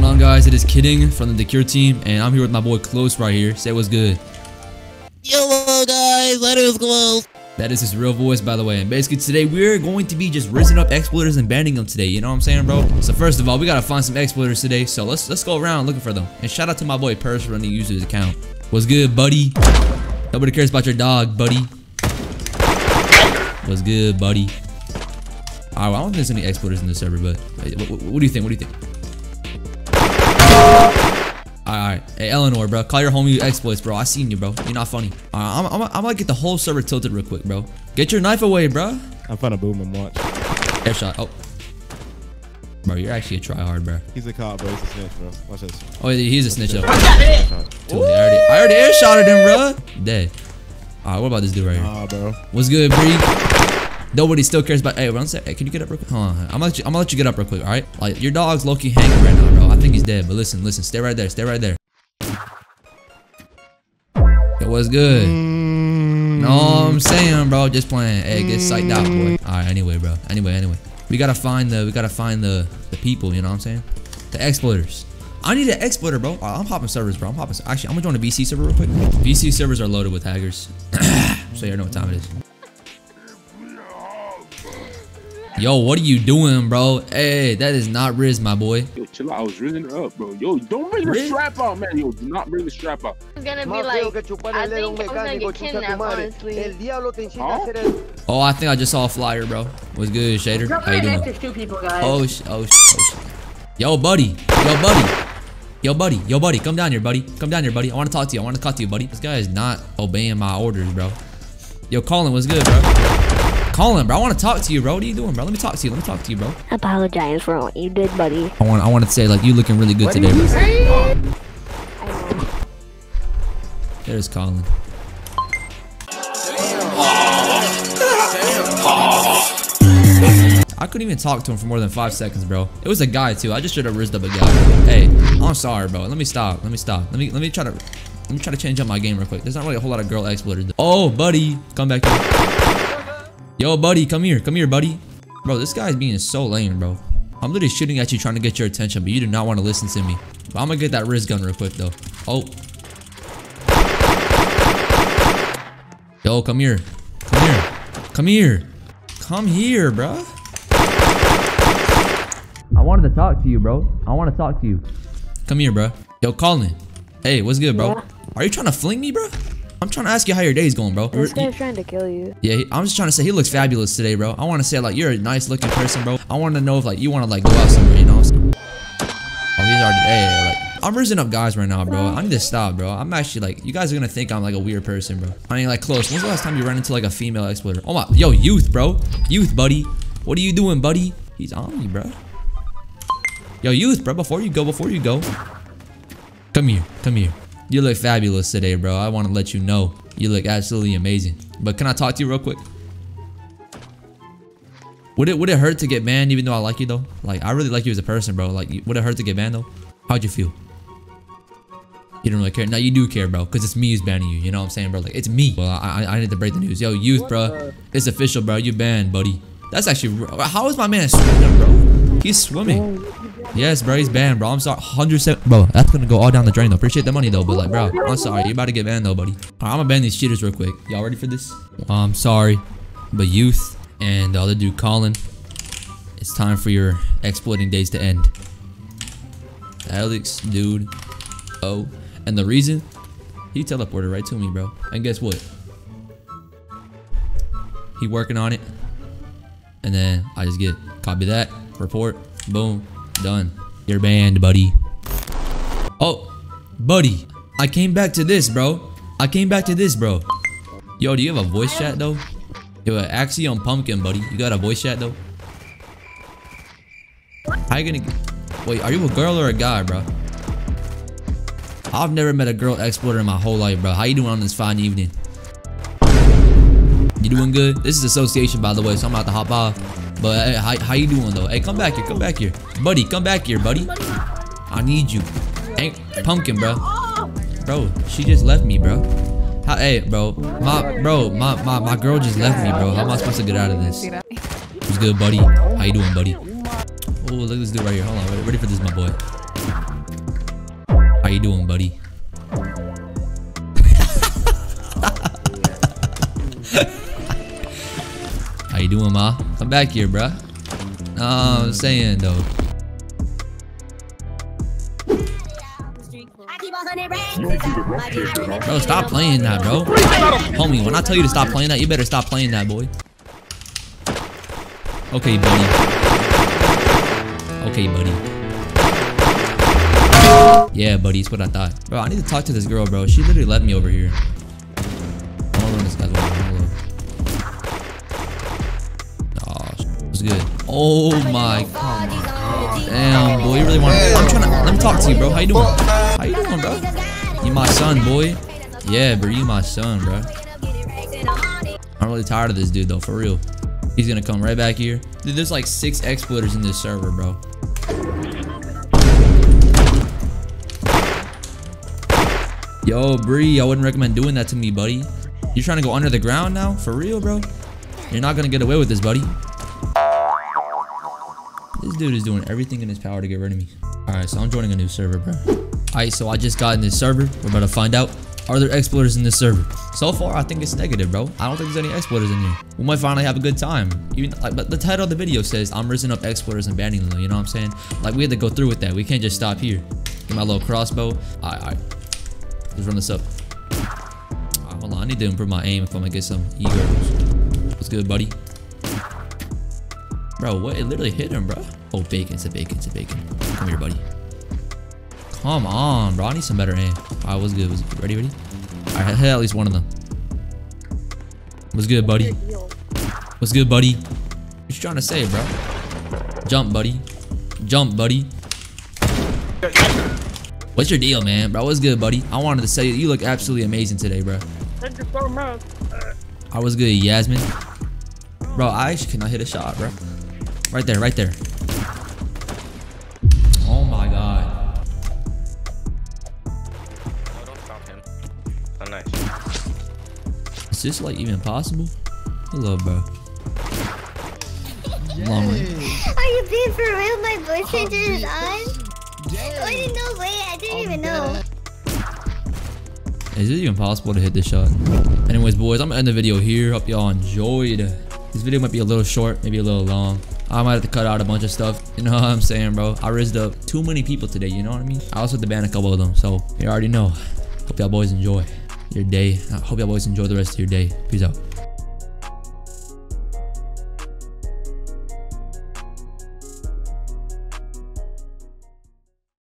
going on, guys? It is Kidding from the Decure team, and I'm here with my boy Close right here. Say what's good. Yo, guys. That is Close. That is his real voice, by the way. And basically, today we're going to be just rizzing up exploiters and banning them today. You know what I'm saying, bro? So first of all, we gotta find some exploiters today. So let's let's go around looking for them. And shout out to my boy Purse for running user's account. What's good, buddy? Nobody cares about your dog, buddy. What's good, buddy? Alright, well, I don't think there's any exploiters in this server, but what, what, what do you think? What do you think? Alright, hey Eleanor, bro. Call your homie exploits, bro. I seen you, bro. You're not funny. Alright, I'm, I'm, I'm gonna get the whole server tilted real quick, bro. Get your knife away, bro. I'm finna boom him, watch. Headshot. Oh. Bro, you're actually a tryhard, bro. He's a cop, bro. He's a snitch, bro. Watch this. Oh, he's a snitch, though. Totally. I already, I already airshotted him, bro. Dead. Alright, what about this dude right here? Ah, bro. What's good, Bree? Nobody still cares about. Hey, one sec. Hey, can you get up real quick? Hold on. I'm gonna let you. I'm gonna let you get up real quick. All right. Like your dog's low key hanging right now, bro. I think he's dead. But listen, listen. Stay right there. Stay right there. It was good. Mm. No, I'm saying, bro. Just playing. Hey, get psyched out, boy. All right. Anyway, bro. Anyway, anyway. We gotta find the. We gotta find the the people. You know what I'm saying? The exploiters. I need an exploiter, bro. Right, I'm hopping servers, bro. I'm hopping. Actually, I'm gonna join the VC server real quick. VC servers are loaded with hackers. so you know what time it is. Yo, what are you doing, bro? Hey, that is not Riz, my boy. Yo, chill out. I was rizzing her up, bro. Yo, don't bring the strap out, man. Yo, do not bring the strap out. It's gonna be like, feo que chuparle I el dedo a un think I was gonna get kidnapped, honestly. El diablo te incita Huh? a hacer el... Oh, I think I just saw a flyer, bro. What's good, Shader? How you doing? Two people, guys. Oh, sh oh, sh oh, sh Yo, buddy. Yo, buddy. Yo, buddy. Yo, buddy. Come down here, buddy. Come down here, buddy. I want to talk to you. I want to talk to you, buddy. This guy is not obeying my orders, bro. Yo, Colin, what's good, bro? Colin, bro, I want to talk to you, bro. What are you doing, bro? Let me talk to you. Let me talk to you, bro. apologize for what you did, buddy. I want, I want to say, like, you looking really good What today, bro. say? There's Colin. I couldn't even talk to him for more than five seconds, bro. It was a guy too. I just should have rizzed up a guy. Hey, I'm sorry, bro. Let me stop. Let me stop. Let me let me try to let me try to change up my game real quick. There's not really a whole lot of girl exploiters. Oh, buddy, come back here. Yo, buddy, come here. Come here, buddy. Bro, this guy's being so lame, bro. I'm literally shooting at you trying to get your attention, but you do not want to listen to me. But I'm gonna get that Riz gun real quick though. Oh. Yo, come here. Come here. Come here. Come here, bro. I wanted to talk to you, bro. I want to talk to you. Come here, bro. Yo, Colin. Hey, what's good, bro? Yeah. Are you trying to fling me, bro? I'm trying to ask you how your day's going, bro. This guy's trying to kill you. yeah, he- I'm just trying to say he looks fabulous today, bro. I want to say like you're a nice looking person, bro. I want to know if like you want to like go out somewhere, you know? Oh, he's already. Hey, like I'm raising up guys right now, bro. I need to stop, bro. I'm actually like you guys are gonna think I'm like a weird person, bro. I mean, like close. When's the last time you ran into like a female exploiter? Oh my, yo, youth, bro. Youth, buddy. What are you doing, buddy? He's on me, bro. Yo, youth, bro. Before you go, before you go, come here, come here. You look fabulous today, bro. I want to let you know you look absolutely amazing. But can I talk to you real quick? Would it would it hurt to get banned even though I like you though? Like I really like you as a person, bro. Like would it hurt to get banned though? How'd you feel? You don't really care. Now you do care, bro, because it's me who's banning you. You know what I'm saying, bro? Like it's me. Well, I I, I need to break the news. Yo, youth, bro, it's official, bro. You banned, buddy. That's actually how is my man swimming, bro? He's swimming. Yes, bro, he's banned, bro. I'm sorry. 107, bro. That's gonna go all down the drain though. Appreciate the money though, but like, bro, I'm sorry. You're about to get banned though, buddy. Right, I'm gonna ban these cheaters real quick. Y'all ready for this? I'm sorry, but youth and the other dude, Colin, it's time for your exploiting days to end. Alex, dude. Oh, and the reason he teleported right to me, bro. And guess what? He working on it. And then I just get copy that, report, boom, done. You're banned, buddy. Oh, buddy. I came back to this, bro. I came back to this, bro. Yo, do you have a voice chat though? Yo, Axiom Pumpkin, buddy. You got a voice chat though? How you gonna Wait, are you a girl or a guy, bro? I've never met a girl exploiter in my whole life, bro. How you doing on this fine evening? You doing good? This is association, by the way, so I'm about to hop off. But hey, how, how you doing though? Hey, come back here, come back here, buddy. Come back here, buddy. I need you. Hey, pumpkin, bro. Bro, she just left me, bro. How, hey, bro, my bro, my, my my girl just left me, bro. How am I supposed to get out of this? What's good, buddy? How you doing, buddy? Oh, look at this dude right here. Hold on, ready for this, my boy. Back here, bruh. No, I'm saying though. Bro, stop playing that, bro. Homie, when I tell you to stop playing that, you better stop playing that, boy. Okay, buddy. Okay, buddy. Yeah, buddy, it's what I thought. Bro, I need to talk to this girl, bro. She literally left me over here. This guy's Good. Oh my god. Damn, boy, you really want to... I'm trying to... Let me talk to you, bro. How you doing? How you doing, bro? You my son, boy. Yeah, bro, you my son, bro. I'm really tired of this dude, though, for real. He's gonna come right back here. Dude, there's like six exploiters in this server, bro. Yo, Bree, I wouldn't recommend doing that to me, buddy. You're trying to go under the ground now? For real, bro? You're not gonna get away with this, buddy. Dude is doing everything in his power to get rid of me. Alright, so I'm joining a new server, bro. Alright, so I just got in this server. We're about to find out. Are there exploiters in this server? So far, I think it's negative, bro. I don't think there's any exploiters in here. We might finally have a good time. Even like, but the title of the video says I'm rising up exploiters and banning them. You know what I'm saying? Like we had to go through with that. We can't just stop here. Get my little crossbow. Alright, alright. Let's run this up. Hold on. I need to improve my aim if I'm gonna get some e -girls. What's good, buddy? Bro, what? It literally hit him, bro. Oh, bacon. It's a bacon. It's a bacon. Come here, buddy. Come on, bro. I need some better aim. Right, was good? Was good? Ready, ready? All right, hit at least one of them. What's good, buddy? What's good, buddy? What you trying to say, bro? Jump, buddy. Jump, buddy. What's your deal, man? Bro, what's good, buddy? I wanted to say you look absolutely amazing today, bro. Thank you so much. I was good, Yasmin. Bro, I actually cannot hit a shot, bro. Right there, right there. Oh my god. No, don't stop him. Oh, nice. Is this like even possible? Hello, bro. Long way. Are you being for real? My voice changer is on? I didn't know. Wait, I didn't even know. Is it even possible to hit this shot? Anyways, boys, I'm gonna end the video here. Hope y'all enjoyed. This video might be a little short, maybe a little long. I might have to cut out a bunch of stuff. You know what I'm saying, bro? I rizzed up too many people today, you know what I mean? I also had to ban a couple of them, so you already know. Hope y'all boys enjoy your day. I hope y'all boys enjoy the rest of your day. Peace out.